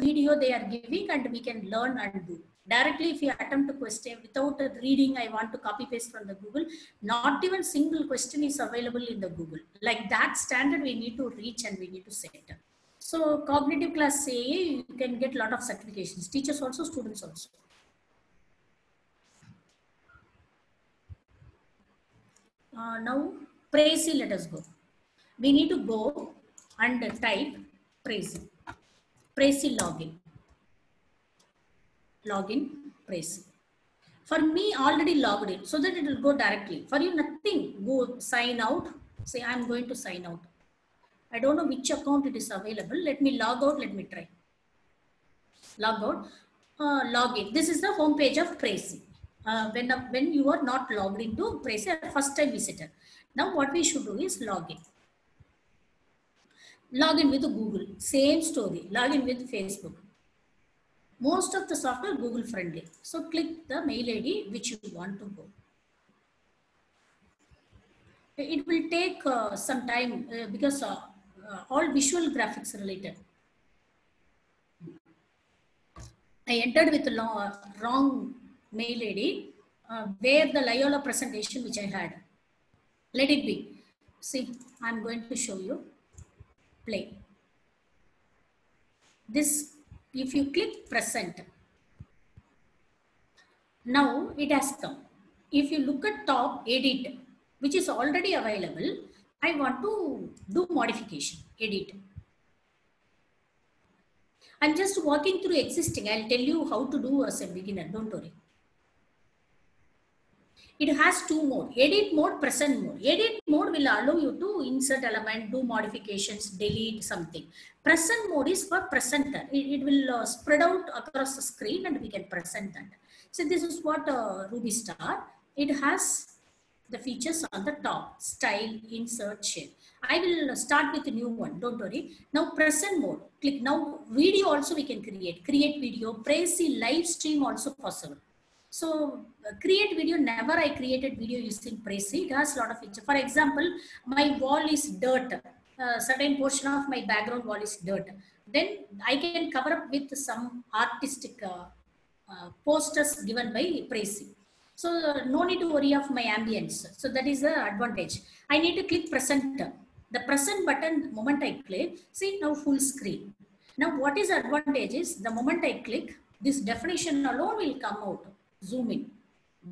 video they are giving and we can learn and do. Directly, if you attempt a question without a reading, I want to copy paste from the Google, not even single question is available in the Google. Like that standard we need to reach and we need to set. So cognitive class say you can get a lot of certifications, teachers also, students also. Uh, now, Prezi, let us go. We need to go and type Prezi. Prezi login. Login, Prezi. For me, already logged in, so that it will go directly. For you, nothing. Go sign out. Say, I'm going to sign out. I don't know which account it is available. Let me log out. Let me try. Log out. Uh, log in. This is the home page of Prezi. Uh, when, when you are not logged into Prezi, first time visitor. Now what we should do is log in. Log in with Google. Same story. Log in with Facebook. Most of the software Google friendly. So click the mail ID which you want to go. It will take uh, some time uh, because uh, all visual graphics related. I entered with the wrong mail ID uh, where the Loyola presentation which I had. Let it be. See, I'm going to show you. Play. This, if you click present, now it has come. If you look at top edit, which is already available, I want to do modification, edit. I'm just walking through existing. I'll tell you how to do as a beginner, don't worry. It has two mode, edit mode, present mode. Edit mode will allow you to insert element, do modifications, delete something. Present mode is for presenter. It, it will uh, spread out across the screen and we can present that. So this is what uh, Ruby Star, it has the features on the top, style, insert, share. I will start with a new one, don't worry. Now present mode, click. Now video also we can create. Create video, Prezi live stream also possible. So uh, create video, never I created video using Prezi. It has a lot of features. For example, my wall is dirt. Uh, certain portion of my background wall is dirt. Then I can cover up with some artistic uh, uh posters given by Prezi. So no need to worry of my ambience. So that is the advantage. I need to click present. The present button, moment I click, see now full screen. Now what is advantage is the moment I click, this definition alone will come out zoom in,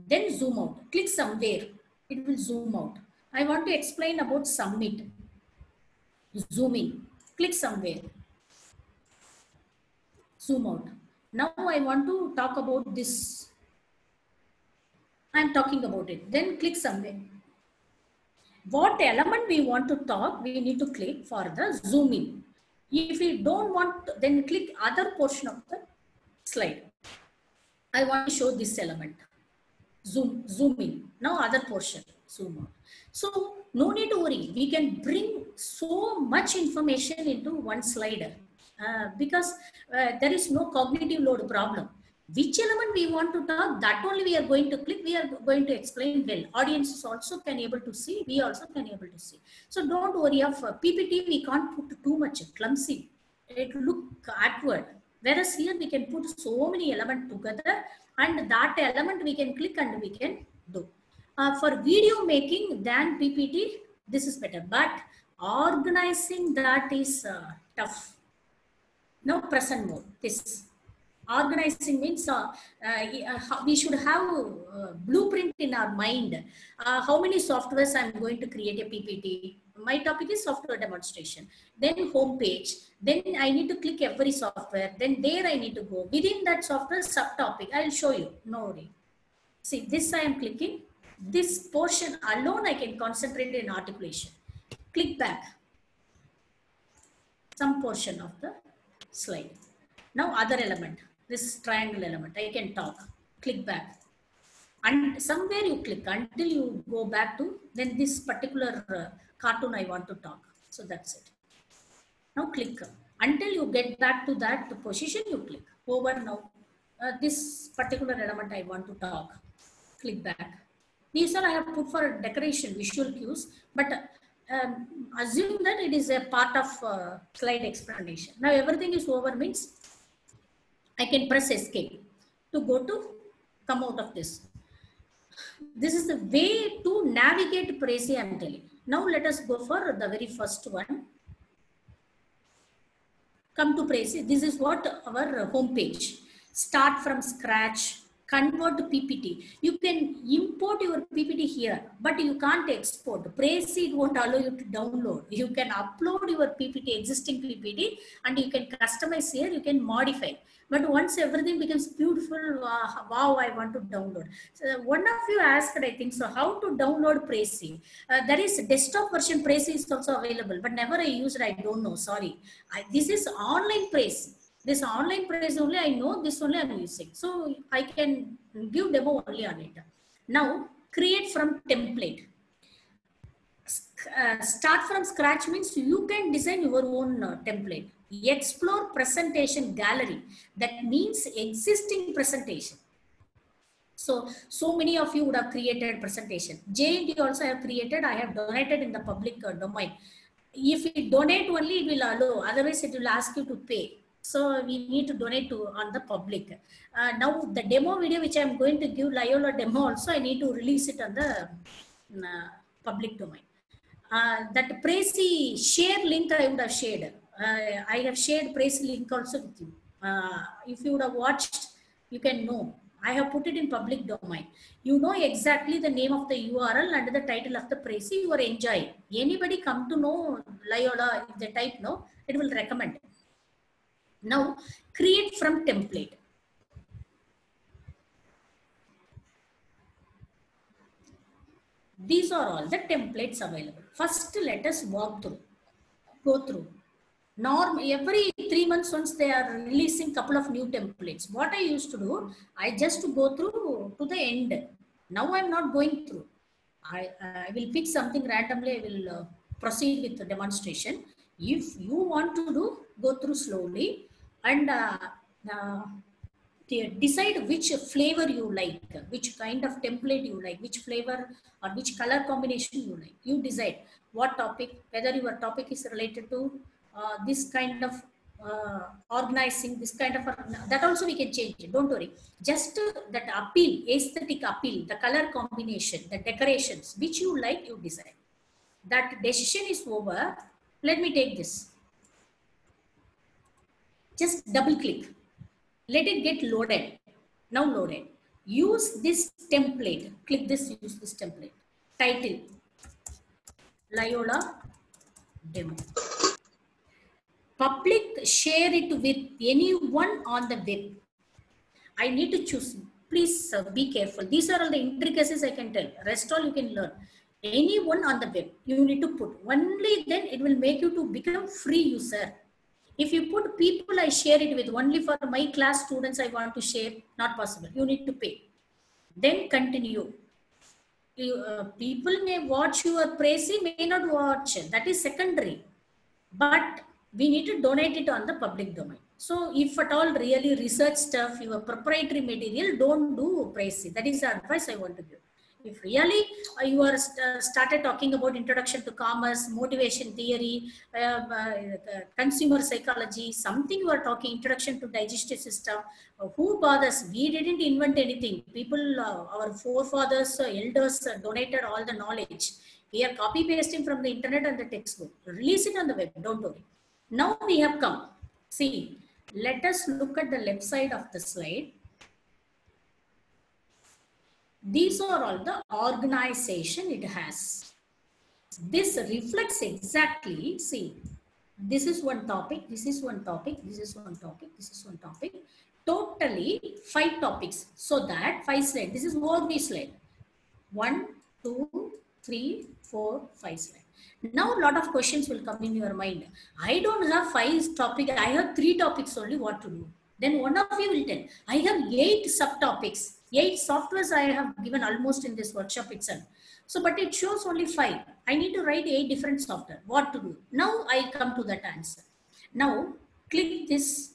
then zoom out, click somewhere, it will zoom out. I want to explain about submit, zoom in, click somewhere, zoom out. Now I want to talk about this. I'm talking about it, then click somewhere. What element we want to talk, we need to click for the zoom in. If we don't want, then click other portion of the slide. I want to show this element. Zoom, zoom in. Now other portion, zoom out. So no need to worry. We can bring so much information into one slider uh, because uh, there is no cognitive load problem. Which element we want to talk, that only we are going to click, we are going to explain well. Audiences also can able to see, we also can able to see. So don't worry of uh, PPT, we can't put too much clumsy. It look awkward Whereas here we can put so many elements together and that element we can click and we can do. Uh, for video making than PPT, this is better. But organizing that is uh, tough. Now present mode, this. Organizing means uh, uh we should have a blueprint in our mind. Uh, how many softwares I'm going to create a PPT, my topic is software demonstration. Then home page then i need to click every software. Then there i need to go. Within that software subtopic i'll show you. No worry. See this i am clicking. This portion alone i can concentrate in articulation. Click back. Some portion of the slide. Now other element. This triangle element. I can talk. Click back. And somewhere you click. Until you go back to then this particular uh, cartoon I want to talk. So that's it. Now click. Until you get back to that position, you click. Over now. Uh, this particular element I want to talk. Click back. These are I have put for decoration, visual cues, but um, assume that it is a part of uh, slide explanation. Now everything is over means I can press escape to go to come out of this. This is the way to navigate Prezi I'm telling. Now let us go for the very first one. Come to Prezi. This is what our home page. Start from scratch, convert to PPT. You can import your PPT here, but you can't export. Prezi won't allow you to download. You can upload your PPT, existing PPT, and you can customize here, you can modify. But once everything becomes beautiful, uh, wow, I want to download. So one of you asked, I think, so how to download Prezi? Uh, there is desktop version Prezi is also available, but never I used, I don't know, sorry. I, this is online Prezi this online Prezi only I know this only I'm using. So I can give demo only on it. Now create from template. Uh, start from scratch means you can design your own uh, template. Explore presentation gallery. That means existing presentation. So, so many of you would have created presentation. JNT also have created, I have donated in the public uh, domain. If you donate only, it will allow, otherwise it will ask you to pay. So we need to donate to on the public. Uh, now the demo video which I am going to give Loyola demo also I need to release it on the uh, public domain. Uh, that Prezi share link I would have shared. Uh, I have shared Prezi link also with you. Uh, if you would have watched, you can know. I have put it in public domain. You know exactly the name of the URL and the title of the Prezi you are enjoying. Anybody come to know Loyola, if they type no, it will recommend. Now create from template. These are all the templates available. First, let us walk through, go through. Norm, every three months once they are releasing a couple of new templates. What I used to do, I just go through to the end. Now I'm not going through. I, uh, I will pick something randomly. I will uh, proceed with the demonstration. If you want to do, go through slowly and uh, decide which flavor you like, which kind of template you like, which flavor or which color combination you like. You decide what topic, whether your topic is related to uh, this kind of uh, organizing, this kind of, that also we can change it, don't worry. Just uh, that appeal, aesthetic appeal, the color combination, the decorations, which you like, you decide. That decision is over. Let me take this just double click. Let it get loaded. Now loaded. Use this template. Click this, use this template. Title, Loyola demo. Public, share it with anyone on the web. I need to choose. Please be careful. These are all the intricacies I can tell. Rest all you can learn. Anyone on the web, you need to put. Only then it will make you to become free user if you put people I share it with only for my class students I want to share, not possible. You need to pay. Then continue. You, uh, people may watch your Prezi, may not watch. That is secondary. But we need to donate it on the public domain. So if at all really research stuff, your proprietary material, don't do Prezi. That is the advice I want to give if really? Uh, you are st uh, started talking about introduction to commerce motivation theory uh, uh, consumer psychology something you are talking introduction to digestive system. Uh, who bothers? We didn't invent anything. People uh, our forefathers elders donated all the knowledge. We are copy pasting from the internet and the textbook. Release it on the web. Don't worry. Now we have come. See let us look at the left side of the slide these are all the organization it has. This reflects exactly, see, this is one topic, this is one topic, this is one topic, this is one topic. Totally five topics. So that five slide, this is Wogni slide. One, two, three, four, five slide. Now a lot of questions will come in your mind. I don't have five topics, I have three topics only what to do. Then one of you will tell, I have eight subtopics eight softwares I have given almost in this workshop itself. So, but it shows only five. I need to write eight different software. What to do? Now I come to that answer. Now click this.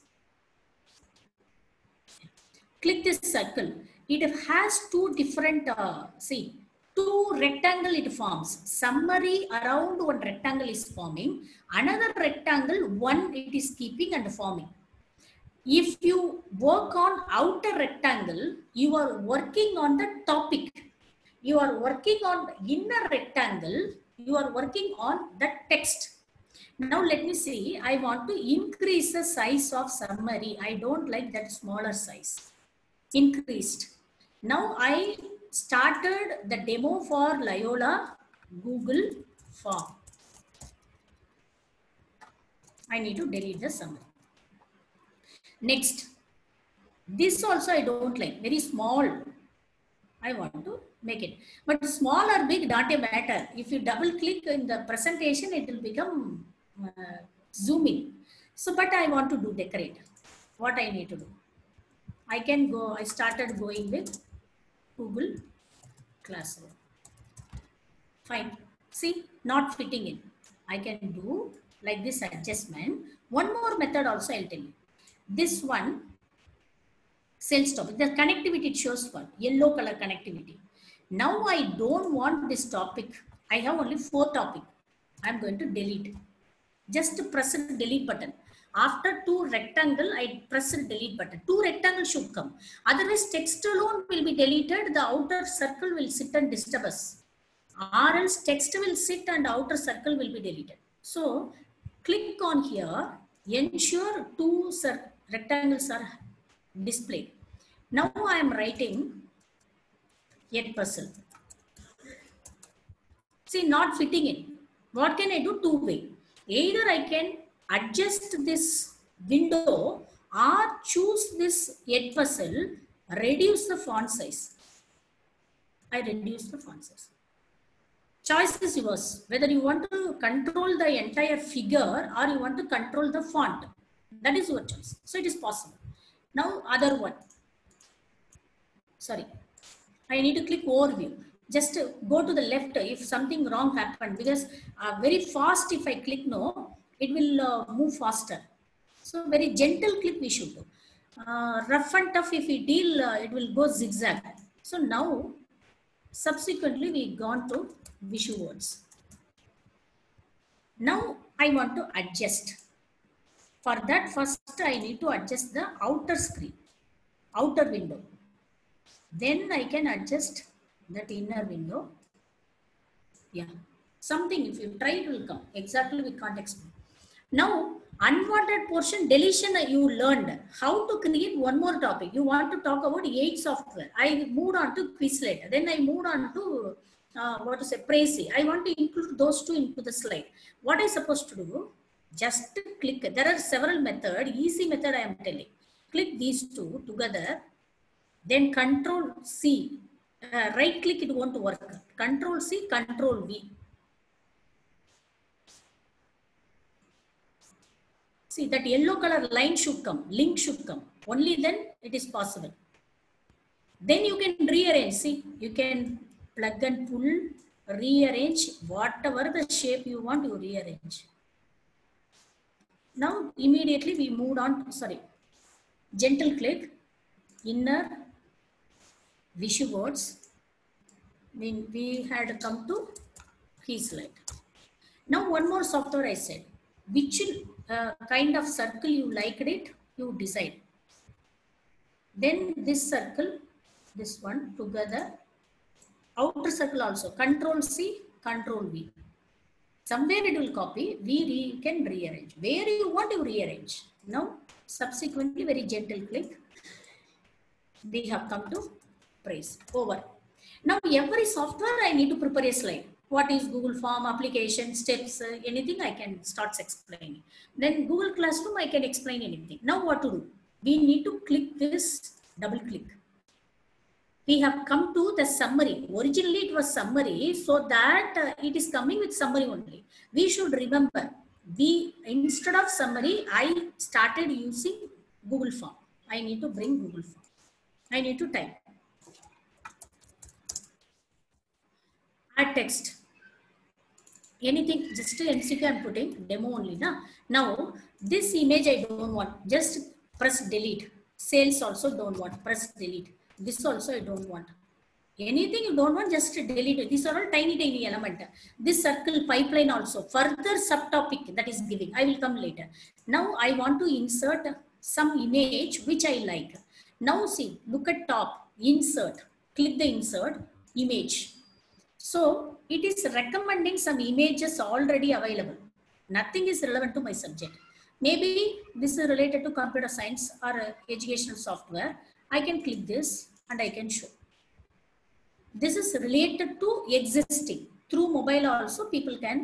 Click this circle. It has two different, uh, see, two rectangle it forms. Summary around one rectangle is forming. Another rectangle, one it is keeping and forming if you work on outer rectangle, you are working on the topic. You are working on inner rectangle, you are working on the text. Now let me see, I want to increase the size of summary. I don't like that smaller size. Increased. Now I started the demo for Loyola Google form. I need to delete the summary. Next, this also I don't like, very small. I want to make it. But small or big, not a matter. If you double click in the presentation, it will become uh, zoom in. So, but I want to do decorate. What I need to do? I can go, I started going with Google Classroom. Fine. See, not fitting in. I can do like this adjustment. One more method also I'll tell you. This one, sales topic, the connectivity it shows for yellow color connectivity. Now I don't want this topic. I have only four topic. I'm going to delete. Just press the delete button. After two rectangle, I press the delete button. Two rectangle should come. Otherwise, text alone will be deleted. The outer circle will sit and disturb us. Or else text will sit and outer circle will be deleted. So click on here. Ensure two rectangles are displayed. Now I am writing yet puzzle. See, not fitting in. What can I do? Two way. Either I can adjust this window or choose this yet puzzle, reduce the font size. I reduce the font size. Choice is yours. Whether you want to control the entire figure or you want to control the font. That is your choice. So it is possible. Now other one. Sorry. I need to click overview. Just go to the left if something wrong happened because uh, very fast if I click no, it will uh, move faster. So very gentle click we should do. Uh, rough and tough if we deal, uh, it will go zigzag. So now, subsequently we gone to Visuwords. Now I want to adjust. For that first I need to adjust the outer screen, outer window. Then I can adjust that inner window. Yeah, something if you try it will come. Exactly we can't explain. Now, unwanted portion deletion you learned how to create one more topic. You want to talk about eight software. I moved on to Quizlet. Then I moved on to uh, what to say, Prezi. I want to include those two into the slide. What I supposed to do? Just click. There are several method. Easy method I am telling. Click these two together. Then Control C. Uh, right click it won't work. Control C, Control V. See that yellow color line should come, link should come. Only then it is possible. Then you can rearrange. See, you can plug and pull, rearrange whatever the shape you want, you rearrange. Now immediately we moved on, sorry, gentle click, inner Visuwords. Then we had come to Quizlet. Now one more software I said, which uh, kind of circle you liked it, you decide. Then this circle, this one together, outer circle also, control C, control V. Somewhere it will copy, we re can rearrange. Where you want to rearrange. Now, subsequently very gentle click. We have come to Prezi, over. Now every software I need to prepare a slide what is Google Form, application, steps, uh, anything I can start explaining. Then Google Classroom, I can explain anything. Now what to do? We need to click this, double click. We have come to the summary. Originally it was summary, so that uh, it is coming with summary only. We should remember, we instead of summary, I started using Google Form. I need to bring Google Form. I need to type. Add text anything just MCQ I'm putting demo only na. Now this image I don't want just press delete. Sales also don't want press delete. This also I don't want. Anything you don't want just delete. These are all tiny tiny element. This circle pipeline also further subtopic that is giving. I will come later. Now I want to insert some image which I like. Now see, look at top, insert, click the insert, image. So it is recommending some images already available. Nothing is relevant to my subject. Maybe this is related to computer science or educational software. I can click this and I can show. This is related to existing. Through mobile also people can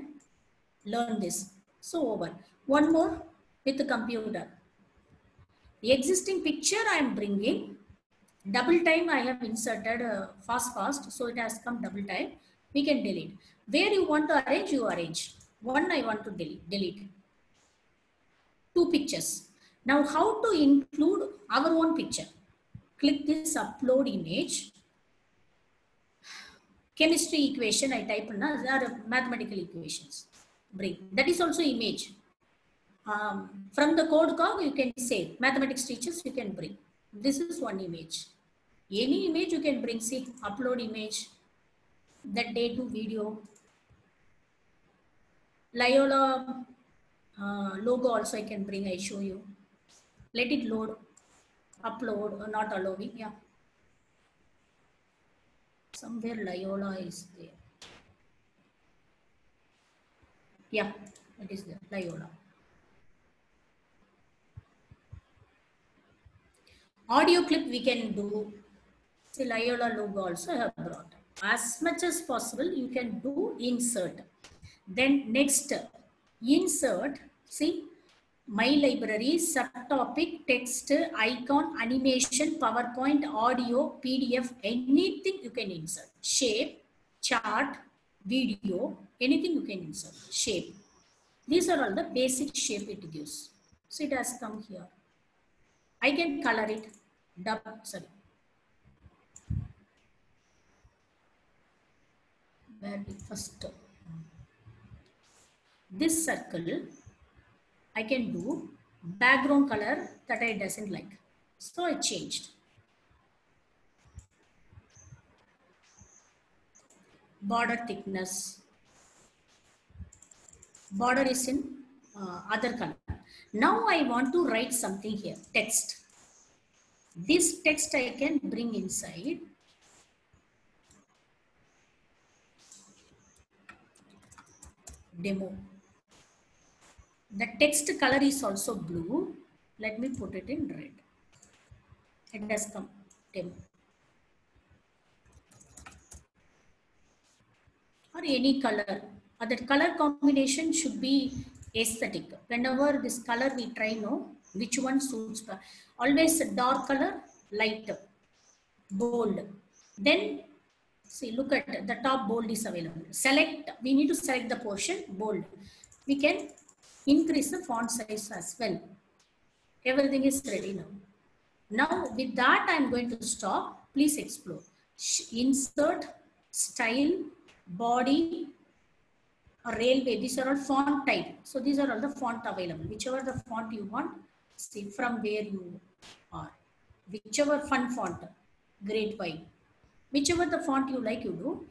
learn this. So over. One more with the computer. The existing picture I am bringing. Double time I have inserted uh, fast fast. So it has come double time. We can delete. Where you want to arrange, you arrange. One I want to delete. delete. Two pictures. Now how to include our own picture? Click this upload image chemistry equation I type there are mathematical equations. Bring. That is also image. Um, from the Codecog, you can say mathematics teachers, you can bring. This is one image. Any image you can bring, see, upload image, that day to video. Loyola uh, logo also I can bring, I show you. Let it load, upload, uh, not allowing, yeah. Somewhere Loyola is there. Yeah, it is there, Loyola. Audio clip we can do. See, Loyola logo also have brought. As much as possible, you can do insert. Then next, insert, see, my library, subtopic, text, icon, animation, PowerPoint, audio, PDF, anything you can insert. Shape, chart, video, anything you can insert. Shape. These are all the basic shape it gives. So it has come here. I can color it. Double, sorry. Where the first this circle I can do background color that I doesn't like. So I changed. Border thickness. Border is in uh, other color. Now I want to write something here, text. This text I can bring inside. Demo. The text color is also blue. Let me put it in red. It has come demo. Or any color. Or that color combination should be aesthetic. Whenever this color we try know which one suits. Always dark color, light, bold. Then see look at the top bold is available. Select, we need to select the portion bold. We can increase the font size as well. Everything is ready now. Now with that I'm going to stop. Please explore. Insert, style, body, Raleway. These are all font type. So these are all the font available. Whichever the font you want, see from where you are. Whichever fun font, great white. Whichever the font you like, you do.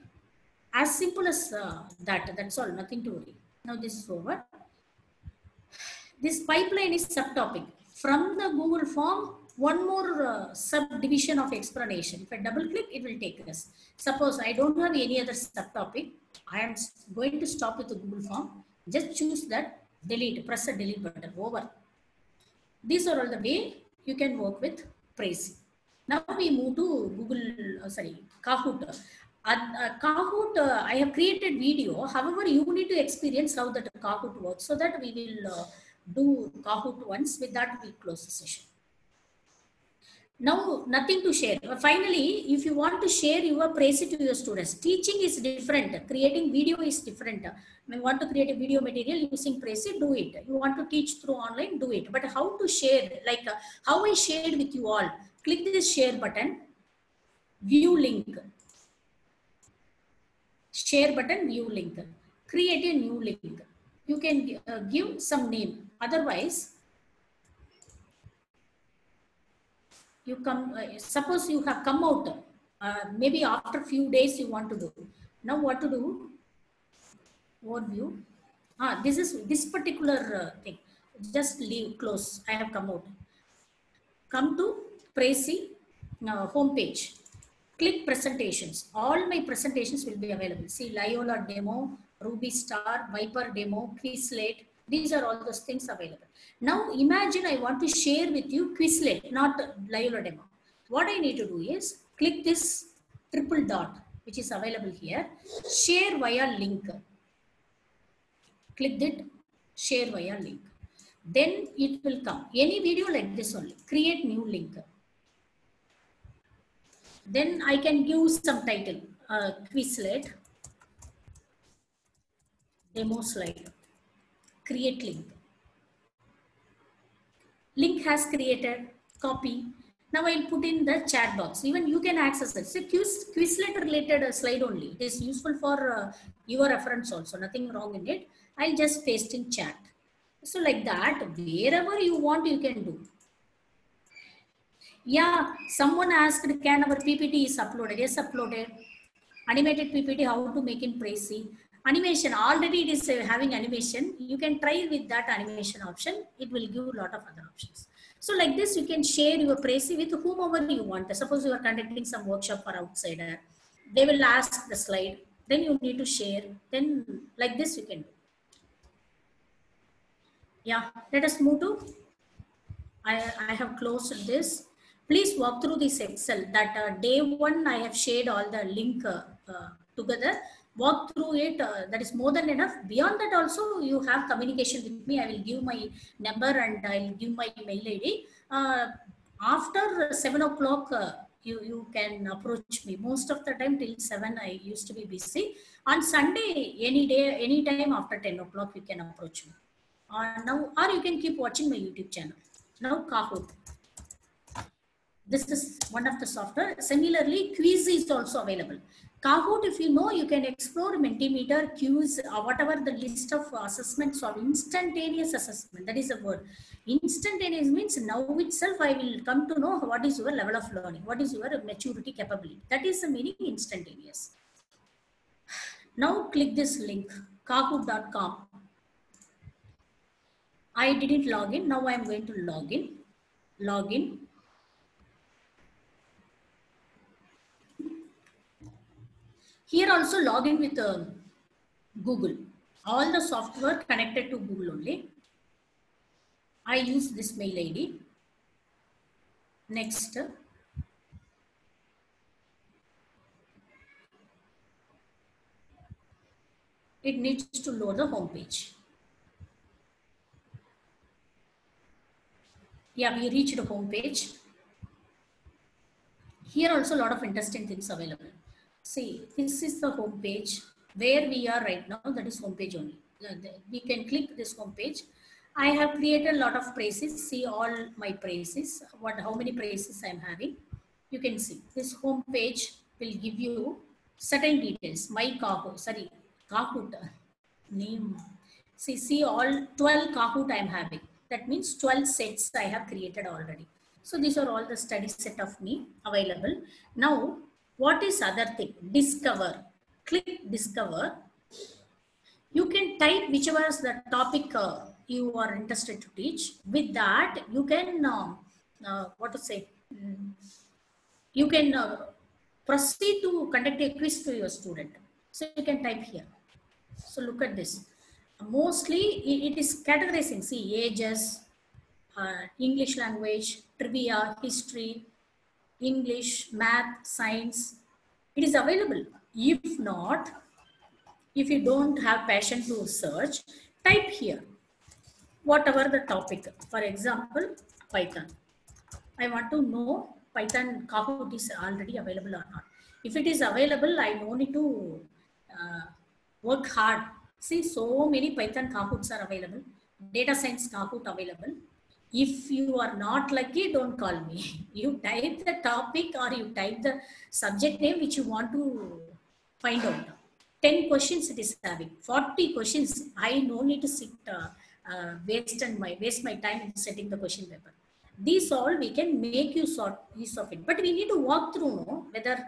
As simple as uh, that. That's all. Nothing to worry. Now this is over. This pipeline is subtopic. From the Google form, one more uh, subdivision of explanation. If I double click, it will take us. Suppose I don't have any other subtopic. I am going to stop with the Google form. Just choose that, delete, press the delete button, over. These are all the way you can work with Prezi. Now we move to Google, uh, sorry, Kahoot. Uh, Kahoot, uh, I have created video. However, you need to experience how that Kahoot works so that we will uh, do Kahoot once. With that, we close the session. Now, nothing to share. Finally, if you want to share your Prezi to your students, teaching is different. Creating video is different. you want to create a video material using Prezi, do it. You want to teach through online, do it. But how to share, like uh, how I shared with you all, click this share button, view link. Share button, view link. Create a new link. You can uh, give some name. Otherwise, you come, uh, suppose you have come out, uh, maybe after few days you want to do. Now what to do? Overview. Ah, this is this particular uh, thing. Just leave, close. I have come out. come to Prezi uh, homepage. Click presentations. All my presentations will be available. See Loyola demo, Ruby Star, Viper demo, Quizlet. These are all those things available. Now imagine I want to share with you Quizlet, not Loyola demo. What I need to do is click this triple dot, which is available here. Share via link. Click that, share via link. Then it will come. Any video like this only. Create new link. Then I can give some title. Uh, Quizlet. Demo slide. Create link. Link has created. Copy. Now I'll put in the chat box. Even you can access it. So quiz, Quizlet related uh, slide only. It is useful for uh, your reference also. Nothing wrong in it. I'll just paste in chat. So like that, wherever you want, you can do. Yeah, someone asked, can our PPT is uploaded? Yes, uploaded. Animated PPT, how to make in Prezi. Animation, already it is uh, having animation. You can try with that animation option. It will give a lot of other options. So like this, you can share your Prezi with whomever you want. Suppose you are conducting some workshop for outsider. They will ask the slide. Then you need to share. Then like this, you can do. Yeah, let us move to, I, I have closed this. Please walk through this Excel that uh, day one, I have shared all the link uh, uh, together. Walk through it. Uh, that is more than enough. Beyond that also, you have communication with me. I will give my number and I'll give my mail ID. Uh, after seven o'clock, uh, you, you can approach me. Most of the time till seven, I used to be busy. On Sunday, any day, any time after 10 o'clock, you can approach me. Uh, now, or you can keep watching my YouTube channel. Now, Kahoot. This is one of the software. Similarly, quiz is also available. Kahoot, if you know, you can explore Mentimeter, quiz, uh, or whatever the list of assessments or instantaneous assessment. That is a word. Instantaneous means now itself I will come to know what is your level of learning, what is your maturity capability. That is the meaning instantaneous. Now click this link, kahoot.com. I didn't log in. Now I'm going to log in. Log in. Here also log in with uh, Google. All the software connected to Google only. I use this mail ID. Next. It needs to load the home page. yeah we reached the home page here also a lot of interesting things available see this is the home page. Where we are right now that is home page only. Uh, we can click this home page. I have created a lot of Prezis see all my Prezis what how many Prezis i'm having. You can see. This home page will give you certain details. My kahoot sorry kahoot name. See see all 12 kahoot i'm having. That means 12 sets I have created already. So these are all the study set of me available. Now, what is other thing? Discover. Click discover. You can type whichever is the topic uh, you are interested to teach. With that, you can, uh, uh, what to say, mm, you can uh, proceed to conduct a quiz to your student. So you can type here. So look at this mostly it is categorizing see ages uh, english language trivia history english math science it is available. If not if you don't have passion to search type here. Whatever the topic. For example python. I want to know python kahoot is already available or not. If it is available i no need to uh, work hard. See, so many Python Kahoots are available. Data science Kahoot available. If you are not lucky, don't call me. You type the topic or you type the subject name which you want to find out. 10 questions it is having. 40 questions. I no need to sit, uh, uh, waste, and my, waste my time in setting the question paper. These all we can make use of, use of it. But we need to walk through no, whether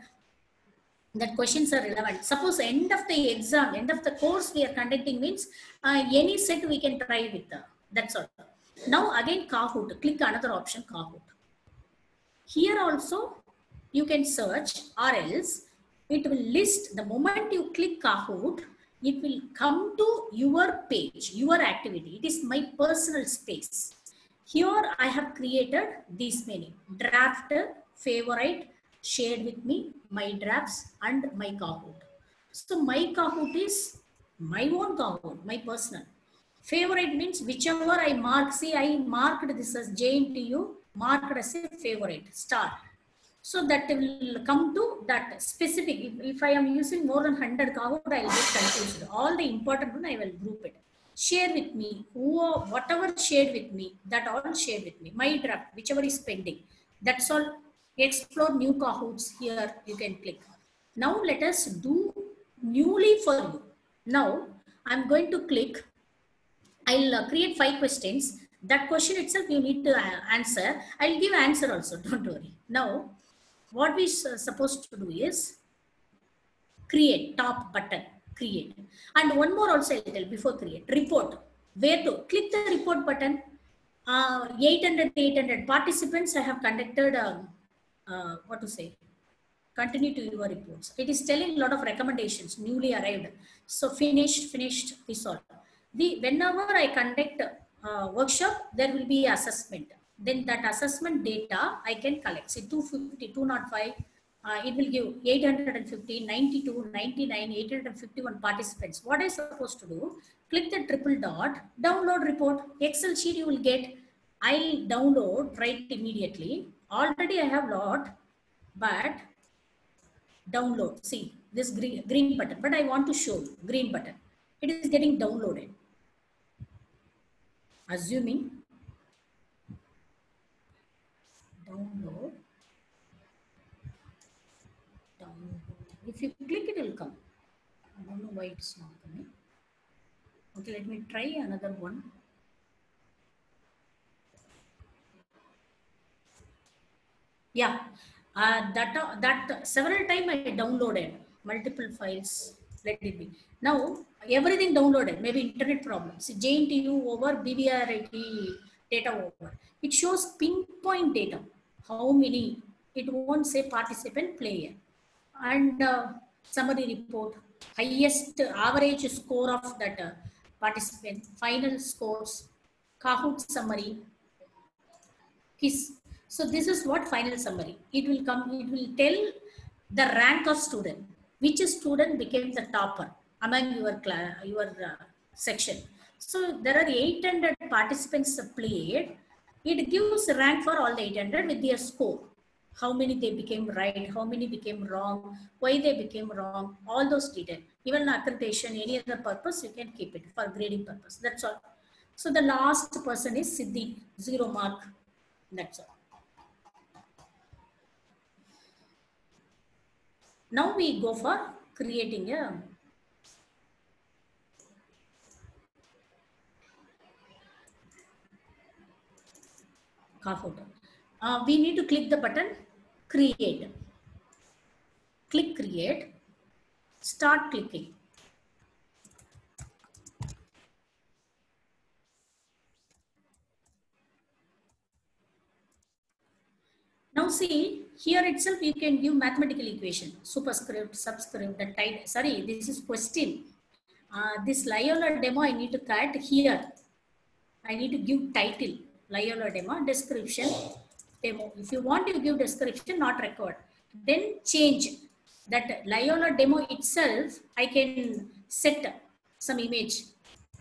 that questions are relevant. Suppose end of the exam, end of the course we are conducting means uh, any set we can try with. Uh, that's all. Now again Kahoot, click another option Kahoot. Here also you can search or else it will list the moment you click Kahoot, it will come to your page, your activity. It is my personal space. Here I have created these many draft, favorite, shared with me, my drafts and my Kahoot. So my Kahoot is my own Kahoot, my personal. Favorite means whichever I mark, see I marked this as JNTU, marked as a favorite, star. So that will come to that specific. If, if I am using more than 100 Kahoot, I will get confused. All the important one I will group it. Share with me, who, whatever shared with me, that all share with me. My draft, whichever is pending. That's all. Explore new Kahoots here. You can click. Now let us do newly for you. Now I'm going to click. I'll uh, create five questions. That question itself you need to uh, answer. I'll give answer also. Don't worry. Now what we supposed to do is create top button create and one more also I'll tell before create report where to click the report button uh, 800 800 participants I have conducted um, uh, what to say continue to your reports it is telling a lot of recommendations newly arrived so finished finished this all the whenever I conduct uh, workshop there will be assessment then that assessment data I can collect. See 250, 205, uh, it will give 850, 92, 99, 851 participants. What is supposed to do? Click the triple dot, download report, Excel sheet you will get. I'll download right immediately. Already I have lot, but download. See this green, green button, but I want to show green button. It is getting downloaded. Assuming download download. If you click it will come. I don't know why it's not coming. Okay let me try another one. Yeah uh, that uh, that several time i downloaded multiple files let it be now everything downloaded maybe internet problems jntu over bbrit data over it shows pinpoint data how many, it won't say participant player. And uh, summary report, highest average score of that uh, participant, final scores, Kahoot summary, KISS. So this is what final summary. It will come, it will tell the rank of student, which student became the topper among your your uh, section. So there are 800 participants played it gives rank for all the 800 with their score. How many they became right, how many became wrong, why they became wrong, all those details. Even accreditation, any other purpose, you can keep it for grading purpose. That's all. So the last person is Siddhi, zero mark. That's all. Now we go for creating a Kahoot. Uh, we need to click the button create. Click create. Start clicking. Now see, here itself you can give mathematical equation, superscript, subscript, the title. Sorry, this is question. Uh, this Loyola demo I need to cut here. I need to give title Loyola demo, description, demo. If you want to give description, not record. Then change that Loyola demo itself, I can set some image.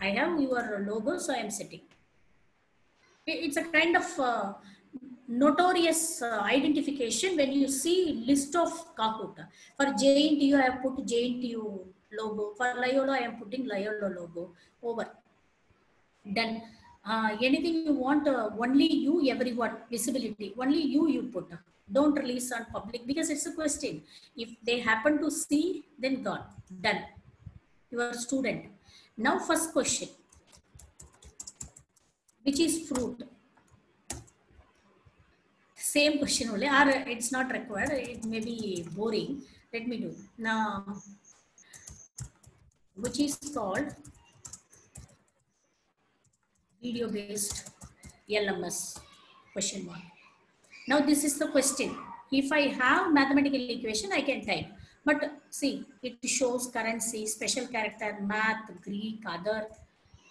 I have your logo, so I am setting. It's a kind of uh, notorious uh, identification when you see list of Kahoot. For JNTU, I have put JNTU logo. For Loyola, I am putting Loyola logo over. Done uh, anything you want, uh, only you, everyone, visibility, only you, you put. Don't release on public because it's a question. If they happen to see, then gone, done. Your student. Now first question, which is fruit? Same question only, or it's not required, it may be boring. Let me do. Now, which is called video based LMS question mark. Now this is the question. If I have mathematical equation, I can type. But see, it shows currency, special character, math, Greek, other.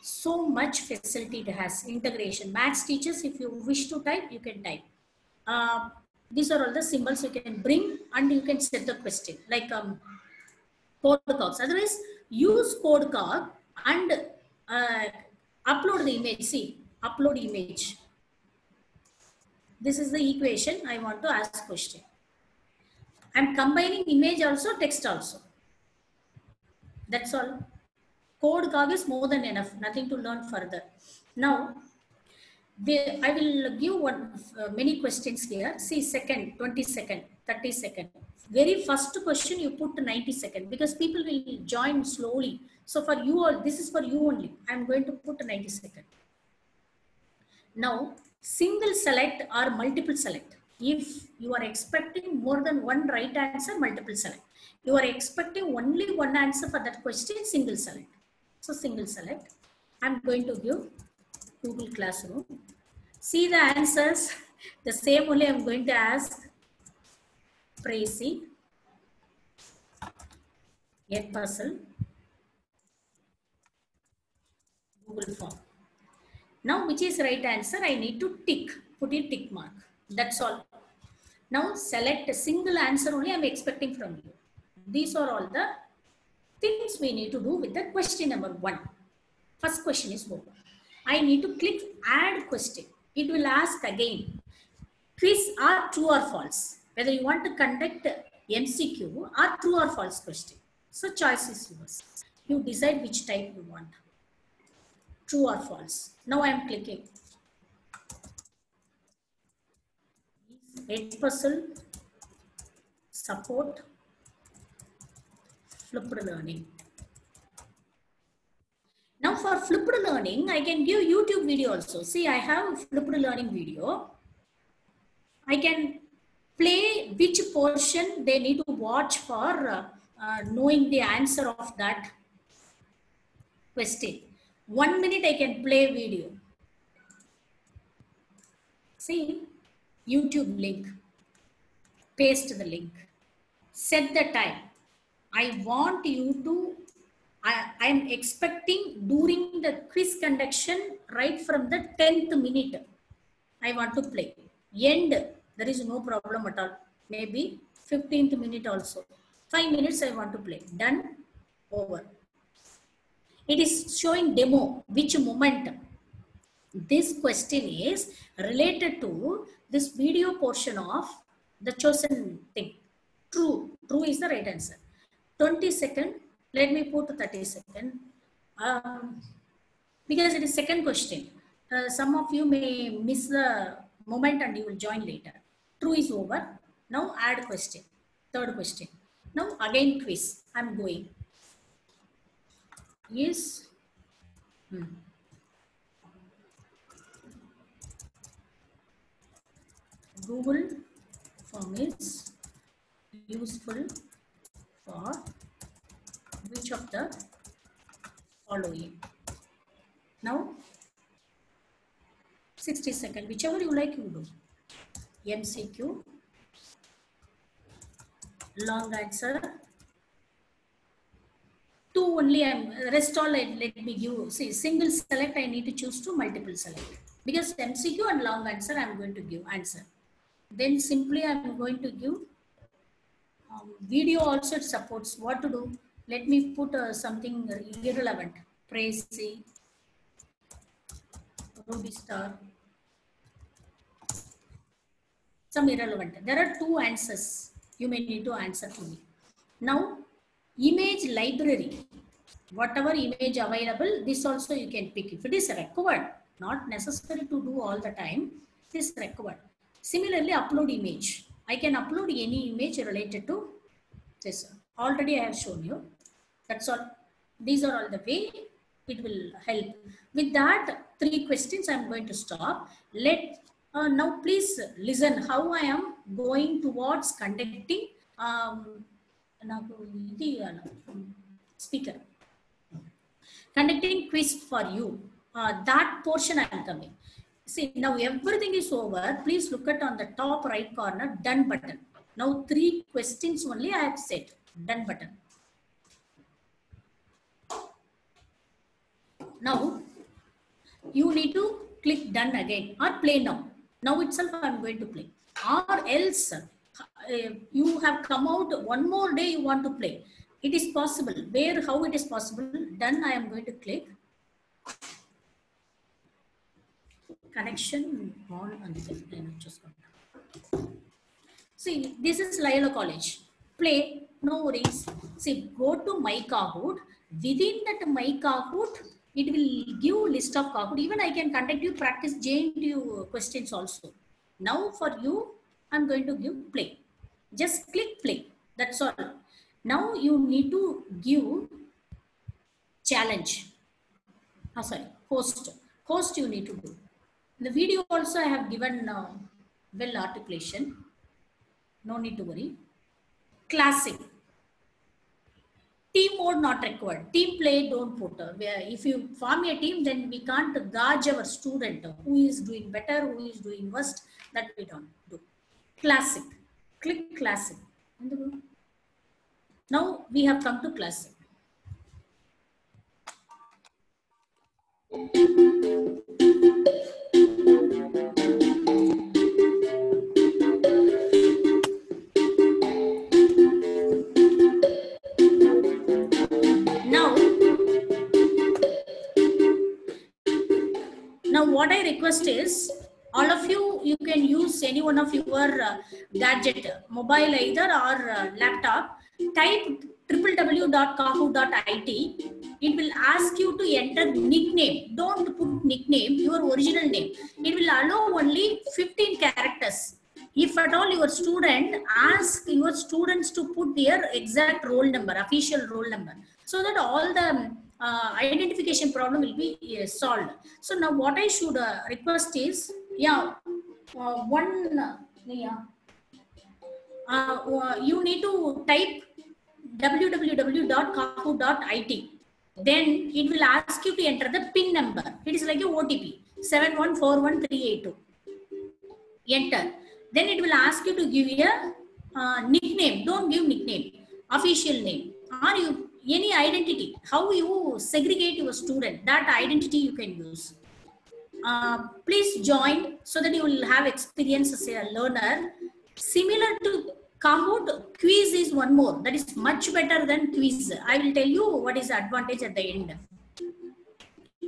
So much facility it has. Integration. Max teachers, if you wish to type, you can type. Uh, these are all the symbols you can bring and you can set the question. Like um, Codecogs. Otherwise, use Codecog and uh, upload the image. See, upload image. This is the equation I want to ask question. I'm combining image also, text also. That's all. Codecog is more than enough. Nothing to learn further. Now, I will give one uh, many questions here. See, second, 20 second, 30 second. Very first question you put 90 second because people will join slowly. So for you all, this is for you only. I'm going to put 90 second. Now, single select or multiple select. If you are expecting more than one right answer, multiple select. You are expecting only one answer for that question, single select. So single select. I'm going to give Google Classroom. See the answers. The same only I'm going to ask. Prezi. Get puzzle. Google form. Now, which is right answer? I need to tick, put a tick mark. That's all. Now, select a single answer only I'm expecting from you. These are all the things we need to do with the question number one. First question is over. I need to click add question. It will ask again, quiz are true or false. Whether you want to conduct MCQ or true or false question. So choice is yours. You decide which type you want true or false. Now I am clicking. Edpuzzle, support, flipped learning. Now for flipped learning, I can give YouTube video also. See, I have flipped learning video. I can play which portion they need to watch for uh, uh, knowing the answer of that question. One minute I can play video. See, YouTube link. Paste the link. Set the time. I want you to, I am expecting during the quiz conduction right from the 10th minute. I want to play. End, there is no problem at all. Maybe 15th minute also. Five minutes I want to play. Done, over. It is showing demo, which moment. This question is related to this video portion of the chosen thing. True. True is the right answer. 20 second. Let me put 30 second. Um, because it is second question. Uh, some of you may miss the moment and you will join later. True is over. Now add question. Third question. Now again quiz. I'm going Yes. hmm. Google form is useful for which of the following. Now, 60 second, whichever you like you do. MCQ, long answer, two only I'm rest all let, let me give see single select I need to choose to multiple select. Because MCQ and long answer I'm going to give answer. Then simply I'm going to give um, video also supports what to do let me put uh, something irrelevant. Prezi Ruby star. Some irrelevant. There are two answers. You may need to answer to me. Now image library. Whatever image available this also you can pick. If it is required not necessary to do all the time this is required. Similarly upload image. I can upload any image related to this. Already i have shown you that's all. These are all the way it will help. With that three questions, I'm going to stop. Let uh, now please listen how I am going towards conducting um, uh, speaker. Conducting quiz for you. Uh, that portion I'm coming. See, now everything is over. Please look at on the top right corner, done button. Now three questions only I have said, done button. Now, you need to click done again or play now. Now itself I am going to play. Or else, uh, you have come out one more day you want to play. It is possible. Where, how it is possible? Done, I am going to click. Connection on and just See, this is Loyola College. Play, no worries. See, go to my Kahoot. Within that my Kahoot, it will give list of Kahoot. Even I can contact you, practice JNTU questions also. Now for you, I'm going to give play. Just click play. That's all. Now you need to give challenge. Oh, sorry, host. Host you need to do. In the video also I have given uh, well articulation. No need to worry. Classic. Team mode not required. Team play don't put. Uh, if you form a team, then we can't gauge our student who is doing better, who is doing worst. That we don't do. Classic. Click classic. Now we have come to classic. What I request is all of you, you can use any one of your uh, gadget, mobile either or uh, laptop. Type www.kahoot.it. It will ask you to enter nickname. Don't put nickname, your original name. It will allow only 15 characters. If at all your student ask your students to put their exact roll number, official roll number, so that all the uh, identification problem will be uh, solved. So now what I should uh, request is, yeah, uh, one, uh, yeah, uh, you need to type www.kahoot.it. Then it will ask you to enter the PIN number. It is like a OTP, 7141382. Enter. Then it will ask you to give a uh, nickname. Don't give nickname, official name. Or you any identity, how you segregate your student, that identity you can use. Uh, please join so that you will have experience as a learner. Similar to Kahoot, quiz is one more. That is much better than quiz. I will tell you what is the advantage at the end.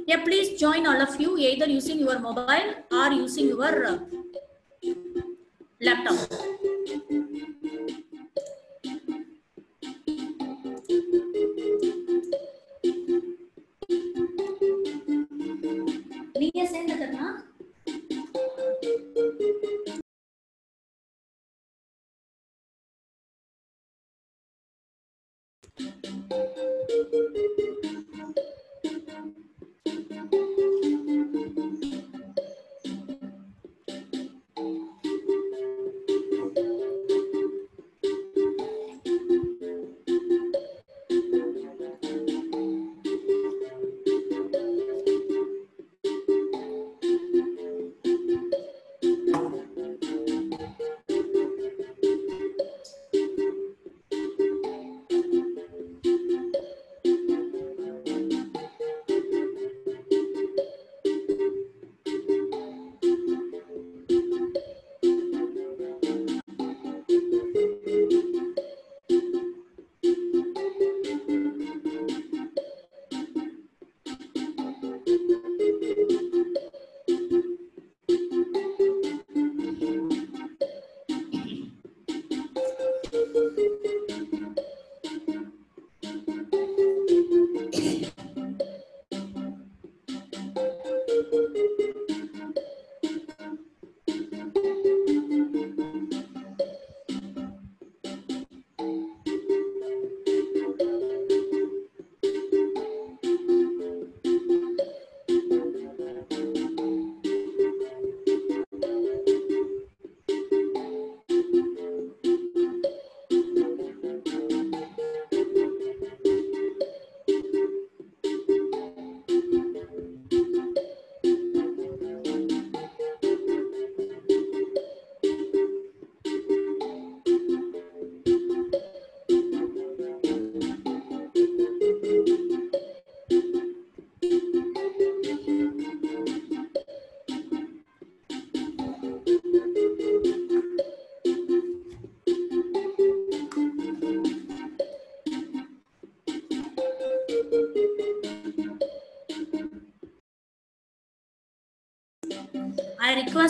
Yeah, please join all of you either using your mobile or using your uh, laptop.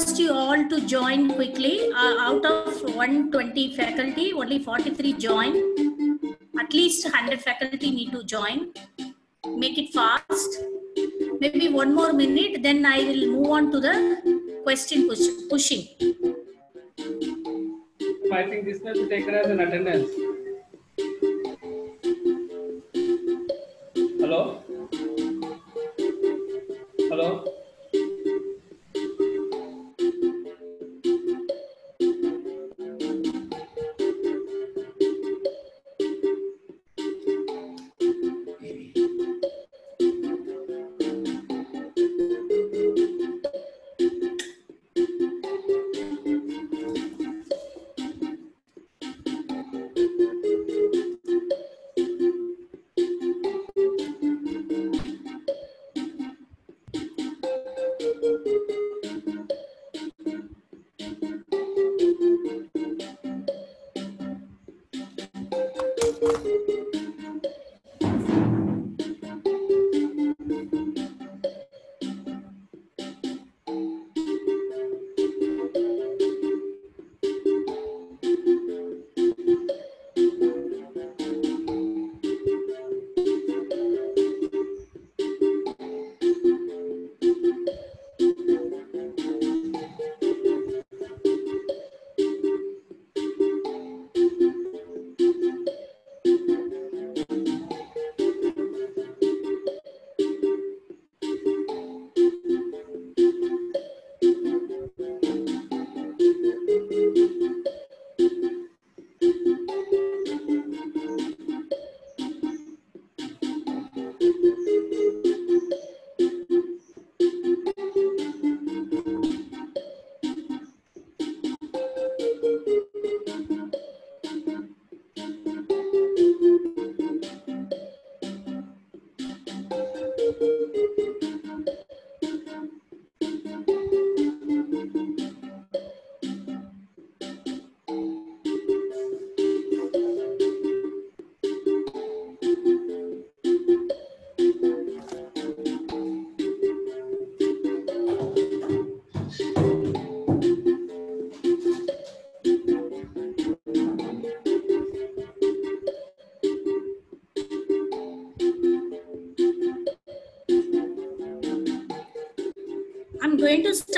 Request you all to join quickly. Uh, out of 120 faculty, only 43 join. At least 100 faculty need to join. Make it fast. Maybe one more minute, then I will move on to the question push, pushing. I think this will be taken as an attendance.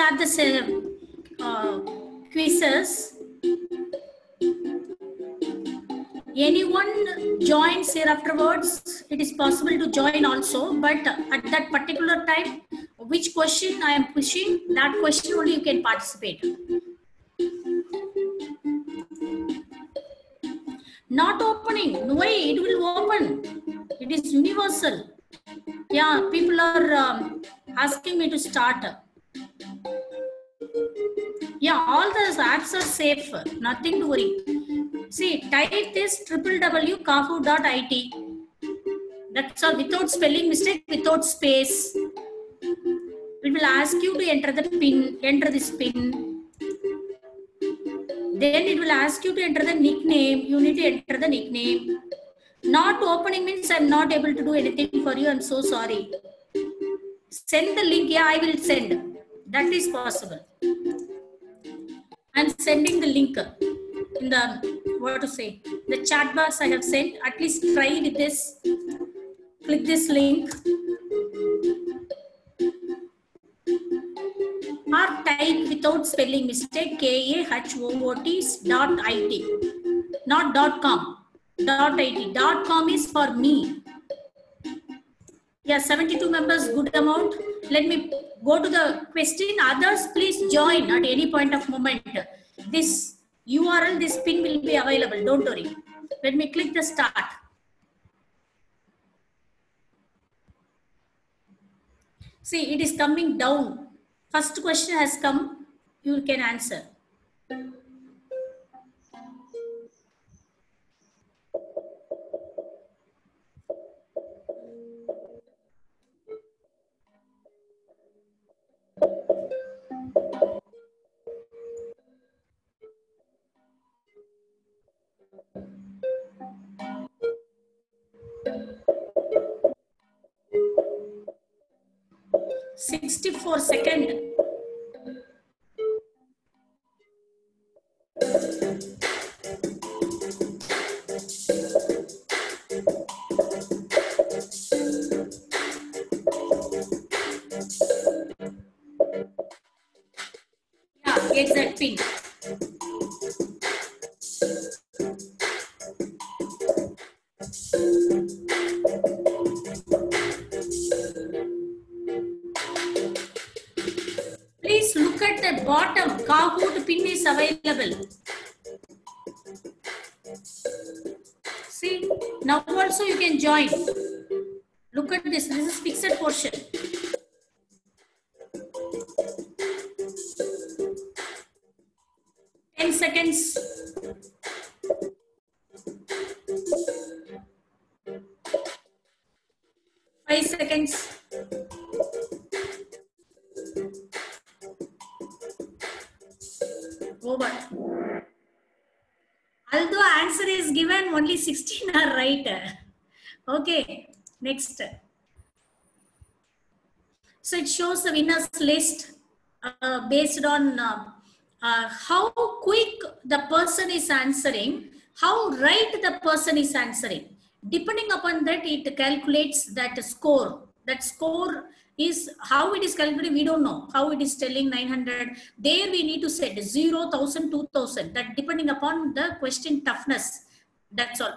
Start the uh, quizzes. Anyone joins here afterwards, it is possible to join also, but at that particular time, which question I am pushing, that question only you can participate. Not opening, no way, it will open. It is universal. Yeah, people are um, asking me to start. Yeah, all the apps are safe. Nothing to worry. See, type this www.kahoot.it. That's all without spelling mistake, without space. It will ask you to enter the pin, enter this pin. Then it will ask you to enter the nickname. You need to enter the nickname. Not opening means I'm not able to do anything for you. I'm so sorry. Send the link. Yeah, I will send. That is possible. I'm sending the link in the what to say the chat box I have sent. At least try with this. Click this link. Or type without spelling mistake K A H O O T dot I T. Not dot com. Dot it dot com is for me. Yeah 72 members good amount. Let me go to the question. Others please join at any point of moment. This url this pin will be available. Don't worry. Let me click the start. See it is coming down. First question has come. You can answer Sixty-four second. Join. Shows the winners list uh, based on uh, uh, how quick the person is answering, how right the person is answering. Depending upon that, it calculates that score. That score is how it is calculated, we don't know. How it is telling 900. There we need to set 0, 1000, 2000. That depending upon the question toughness. That's all.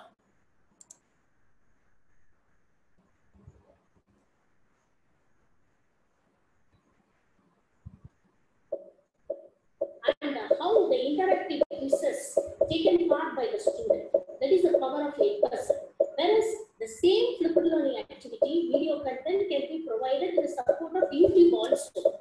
and uh, how the interactive quizzes taken part by the student. That is the power of 8%. Whereas the same flipped learning activity, video content can be provided in the support of YouTube also.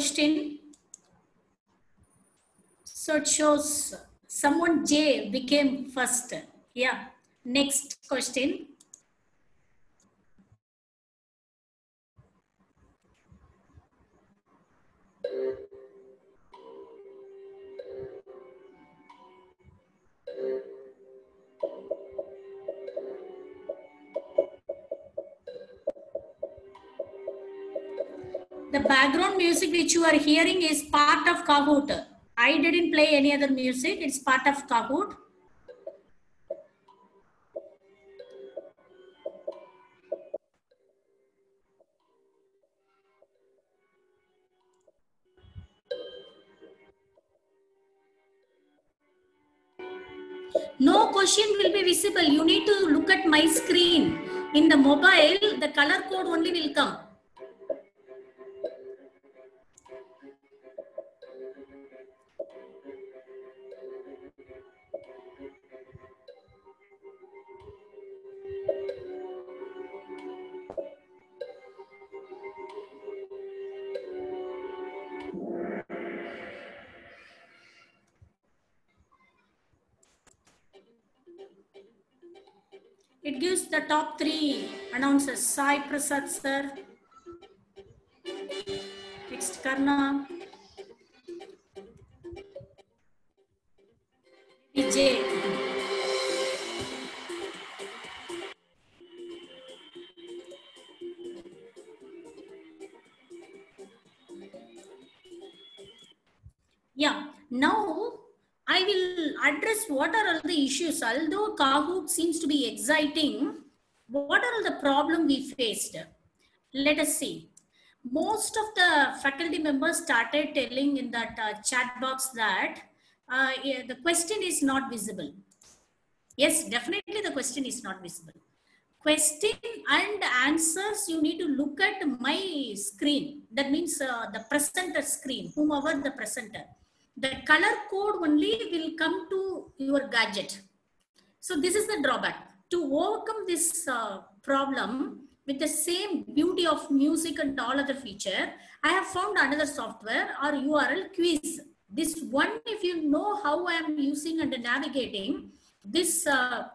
Question. So it shows someone J became first. Yeah. Next question. Music which you are hearing is part of Kahoot. I didn't play any other music. It's part of Kahoot. No question will be visible. You need to look at my screen. In the mobile, the color code only will come. It gives the top three announcers. Sai Prasad sir. Next Karna. Although Kahoot seems to be exciting, what are the problem we faced? Let us see. Most of the faculty members started telling in that uh, chat box that uh, yeah, the question is not visible. Yes, definitely the question is not visible. Question and answers, you need to look at my screen. That means uh, the presenter screen, whomever the presenter the color code only will come to your gadget. So this is the drawback. To overcome this uh, problem with the same beauty of music and all other feature, I have found another software or URL quiz. This one, if you know how I am using and navigating, this uh,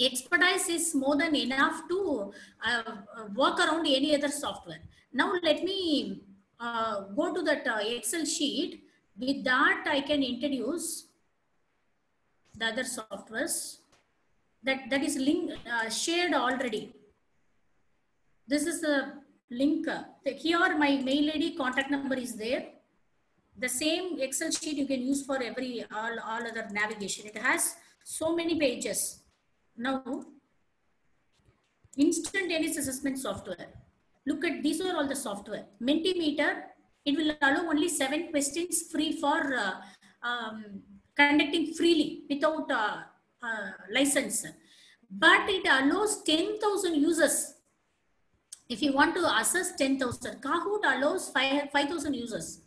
expertise is more than enough to uh, work around any other software. Now let me uh, go to that uh, Excel sheet with that i can introduce the other softwares that that is link uh, shared already this is a link. Here my mail ID contact number is there. The same Excel sheet you can use for every all, all other navigation. It has so many pages. Now, instantaneous assessment software. Look at these are all the software. Mentimeter, it will allow only seven questions free for uh, um, conducting freely without uh, uh, license. But it allows 10,000 users. If you want to assess 10,000, Kahoot allows 5,000 users.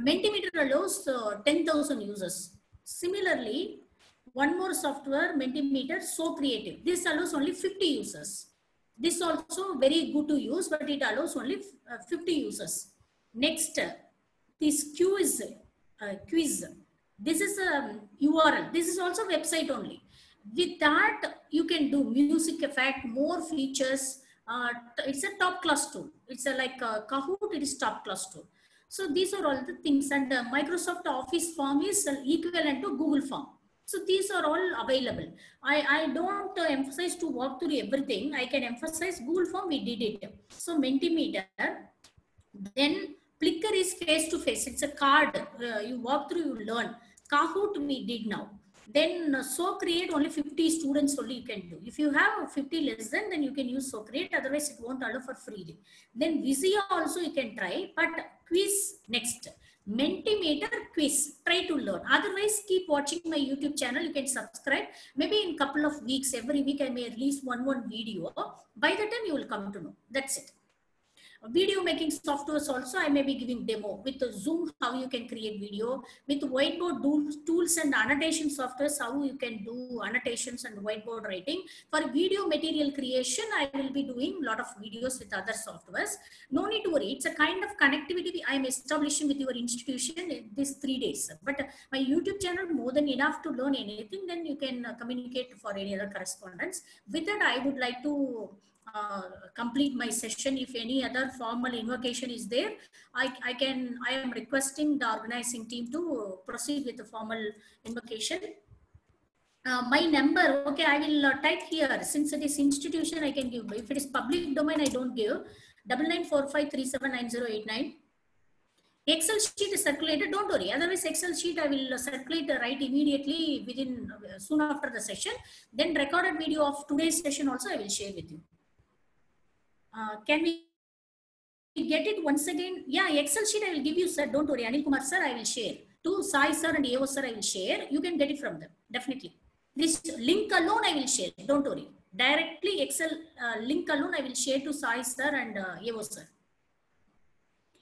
Mentimeter allows uh, 10,000 users. Similarly, one more software, Mentimeter, Socrative. This allows only 50 users. This also very good to use, but it allows only uh, 50 users. Next, this quiz, uh, quiz. This is a URL. This is also website only. With that, you can do music effect, more features. Uh, it's a top class tool. It's a, like a Kahoot, it is top class tool. So these are all the things and uh, Microsoft Office form is uh, equivalent to Google form. So these are all available. I, I don't uh, emphasize to walk through everything. I can emphasize Google form, we did it. So Mentimeter, then Plickr is face to face. It's a card. Uh, you walk through, you learn. Kahoot we did now. Then uh, Socrative only 50 students only you can do. If you have 50 less than, then you can use Socrative. Otherwise, it won't allow for freely. Then Vizia also you can try, but quiz next. Mentimeter quiz. Try to learn. Otherwise, keep watching my YouTube channel. You can subscribe. Maybe in couple of weeks, every week I may release one one video. By the time you will come to know. That's it video making softwares also i may be giving demo. With the zoom how you can create video. With whiteboard tools and annotation softwares how you can do annotations and whiteboard writing. For video material creation i will be doing a lot of videos with other softwares. No need to worry. It's a kind of connectivity i am establishing with your institution in these three days but my youtube channel more than enough to learn anything then you can communicate for any other correspondence. With that i would like to uh, complete my session. If any other formal invocation is there, I, I can, I am requesting the organizing team to proceed with the formal invocation. Uh, my number, okay, I will uh, type here. Since it is institution, I can give. If it is public domain, I don't give. Double nine four five three seven nine zero eight nine. Excel sheet is circulated. Don't worry. Otherwise, Excel sheet I will uh, circulate uh, right immediately within soon after the session. Then recorded video of today's session also I will share with you. Uh, can we get it once again? Yeah, Excel sheet I will give you, sir. Don't worry. Anil Kumar, sir, I will share. To Sai, sir, and AO, sir, I will share. You can get it from them. Definitely. This link alone I will share. Don't worry. Directly Excel uh, link alone I will share to Sai, sir, and uh, sir.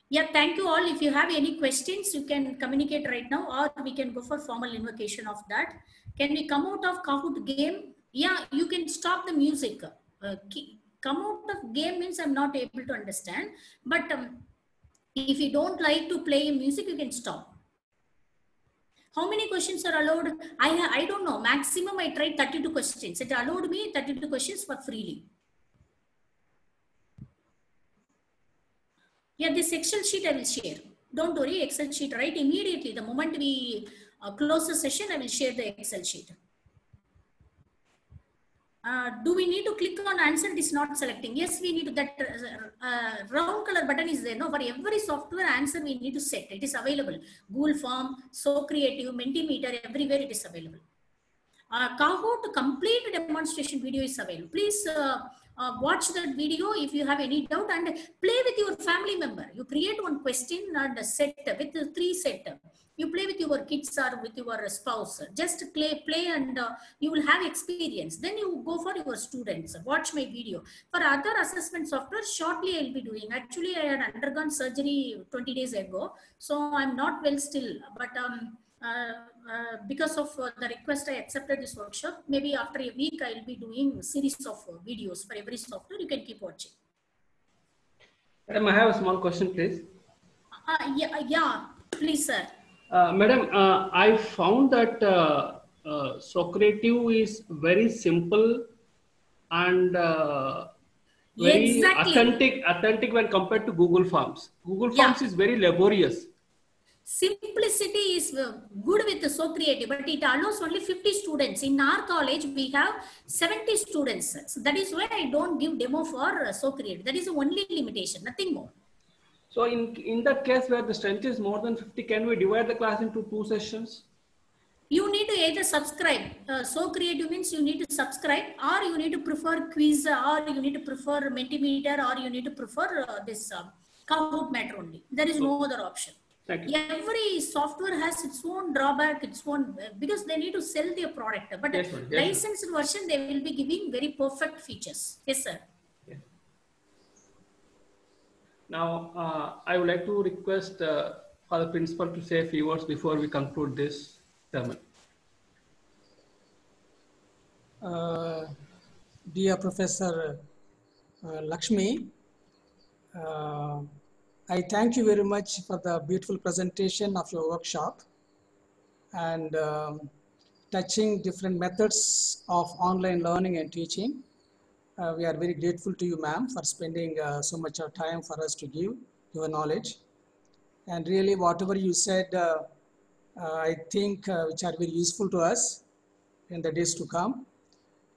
Yeah, thank you all. If you have any questions, you can communicate right now or we can go for formal invocation of that. Can we come out of Kahoot game? Yeah, you can stop the music. Uh, come out of game means I'm not able to understand. But um, if you don't like to play music, you can stop. How many questions are allowed? I, I don't know. Maximum I tried 32 questions. It allowed me 32 questions for freely. Yeah, this Excel sheet I will share. Don't worry, Excel sheet, right? Immediately, the moment we uh, close the session, I will share the Excel sheet. Uh, do we need to click on answer? It is not selecting. Yes, we need to, that uh, uh, round color button is there. No, for every software answer we need to set. It is available. Google Form, Socrative, Mentimeter, everywhere it is available. Uh, Kahoot complete demonstration video is available. Please uh, uh, watch that video if you have any doubt and play with your family member. You create one question and set with three set. You play with your kids or with your spouse. Just play, play, and uh, you will have experience. Then you go for your students. Watch my video. For other assessment software, shortly I'll be doing. Actually, I had undergone surgery 20 days ago, so I'm not well still. But um, uh, uh, because of uh, the request, I accepted this workshop. Maybe after a week, I'll be doing series of uh, videos for every software. You can keep watching. Madam, I have a small question, please. Uh, yeah, yeah, please, sir. Uh, madam, uh, I found that uh, uh, Socrative is very simple and uh, very Exactly. authentic, authentic when compared to Google Forms. Google Yeah. Forms is very laborious. simplicity is good with the so creative but it allows only 50 students in our college we have 70 students so that is why i don't give demo for Socrative that is the only limitation nothing more So in, in that case where the strength is more than 50, can we divide the class into two sessions? you need to either subscribe uh, Socrative means you need to subscribe or you need to prefer quiz uh, or you need to prefer mentimeter or you need to prefer uh, this uh, kahoot matter only there is no other option Thank you. every software has its own drawback its own because they need to sell their product but Yes. Yes, licensed version they will be giving very perfect features yes sir Now, uh, I would like to request uh, for the principal to say a few words before we conclude this sermon. Uh, dear Professor uh, Lakshmi, uh, I thank you very much for the beautiful presentation of your workshop and um, touching different methods of online learning and teaching. Uh, we are very grateful to you, ma'am, for spending uh, so much of time for us to give your knowledge. And really, whatever you said, uh, uh, I think, uh, which are very useful to us in the days to come.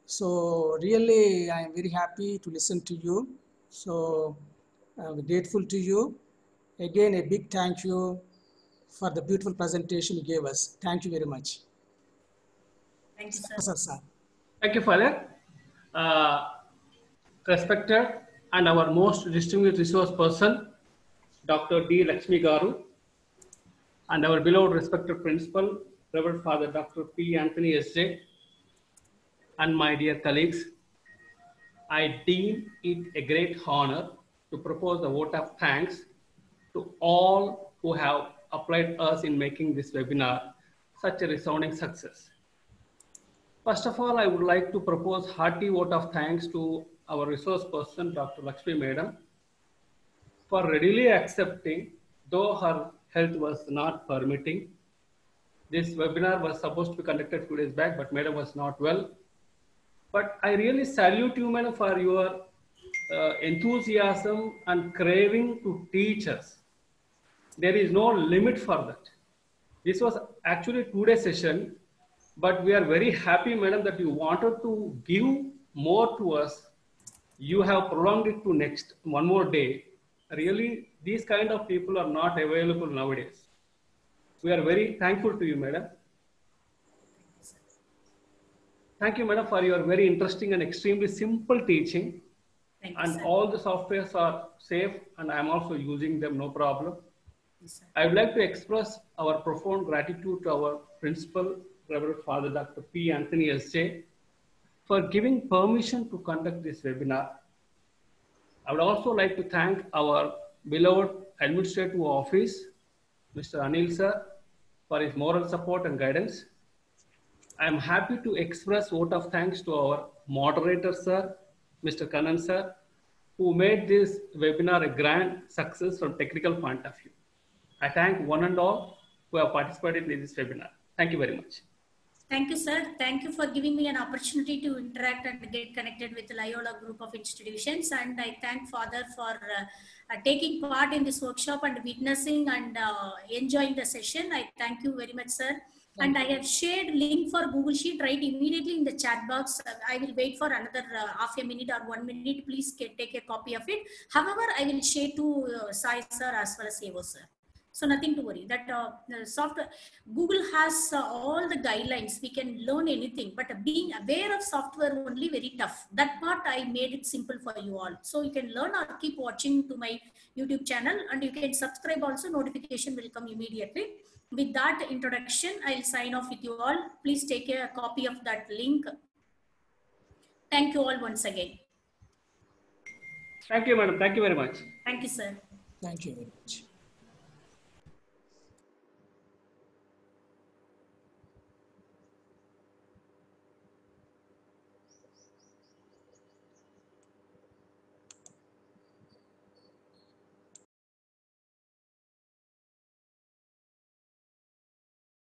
So really, I am very happy to listen to you. So I'm grateful to you. Again, a big thank you for the beautiful presentation you gave us. Thank you very much. thank you sir sir. Thank you, Father. Respected and our most distinguished resource person, Dr. D. Lakshmi Garu, and our beloved respected principal, Reverend Father Dr. P. Anthony S.J., and my dear colleagues, I deem it a great honor to propose a vote of thanks to all who have applied us in making this webinar such a resounding success. First of all, I would like to propose hearty vote of thanks to our resource person, Dr. Lakshmi Madam, for readily accepting, though her health was not permitting. This webinar was supposed to be conducted few days back, but Madam was not well. But I really salute you, Madam, for your uh, enthusiasm and craving to teach us. There is no limit for that. This was actually two-day session, but we are very happy, madam, that you wanted to give more to us. You have prolonged it to next one more day. Really, these kind of people are not available nowadays. We are very thankful to you, madam. Thank you, madam, for your very interesting and extremely simple teaching. thank And sir all the softwares are safe, and I'm also using them, no problem. Yes. I would like to express our profound gratitude to our principal, Reverend Father Dr. P. Anthony S.J., for giving permission to conduct this webinar. I would also like to thank our beloved administrative office, Mr. Anil sir, for his moral support and guidance. I am happy to express vote of thanks to our moderator, sir, Mr. Kanan sir, who made this webinar a grand success from technical point of view. I thank one and all who have participated in this webinar. Thank you very much. Thank you, sir. Thank you for giving me an opportunity to interact and get connected with the Loyola group of institutions. And I thank Father for uh, uh, taking part in this workshop and witnessing and uh, enjoying the session. I thank you very much, sir. And I have shared link for Google Sheet right immediately in the chat box. I will wait for another uh, half a minute or one minute. Please get, take a copy of it. However, I will share to uh, Sai sir as well as AO sir. So nothing to worry. That uh, the software, Google has uh, all the guidelines. We can learn anything, but being aware of software only very tough. That part I made it simple for you all. So you can learn or keep watching to my YouTube channel, and you can subscribe. Also, notification will come immediately. With that introduction, I'll sign off with you all. Please take a copy of that link. Thank you all once again. Thank you, madam. Thank you very much. Thank you, sir. Thank you very much.